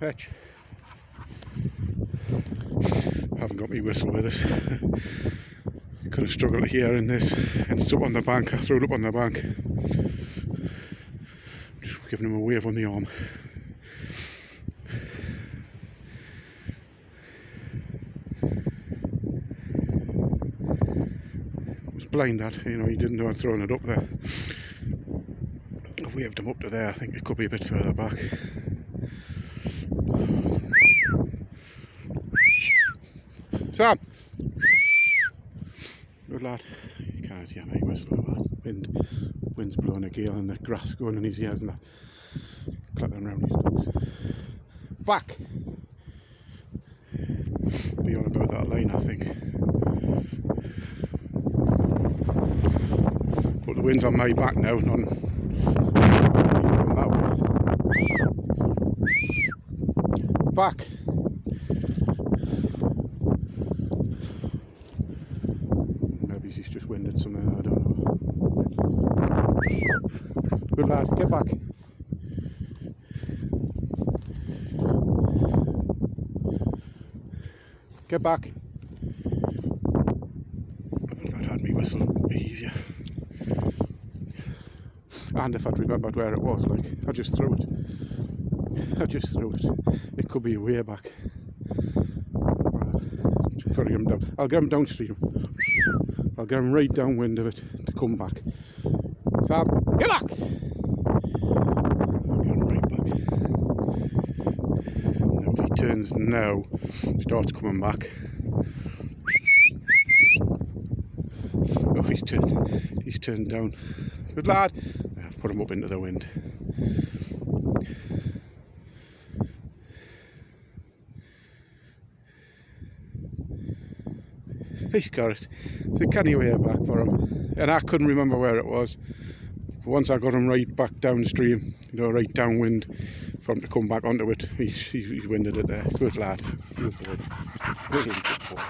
Fetch. Haven't got my whistle with us. Could have struggled here in this, and it's up on the bank. I threw it up on the bank. Just giving him a wave on the arm. Was blind that, you know, he didn't know I'd thrown it up there. I've waved him up to there, I think it could be a bit further back. Sam! Good lad. You can't hear me whistle that. Wind, wind's blowing a gale and the grass going in his ears and that. Clapping around his legs. Back! Be on about that line, I think. But the wind's on my back now, not on that way. Back! Maybe he's just winded something, I don't know. Good lad, get back. Get back. If I'd had me whistle, easier. And if I'd remembered where it was, like, I just threw it. I just threw it. It could be way back. Down. I'll get him downstream. I'll get him right downwind of it to come back. Sam, get back! Back. Now if he turns now, starts coming back. Oh, he's turned, he's turned down. Good lad. I've put him up into the wind. He's got it. It's a canny way back for him. And I couldn't remember where it was. Once I got him right back downstream, you know, right downwind, for him to come back onto it, he's, he's, he's winded it there. Good lad. Good boy. Really good boy.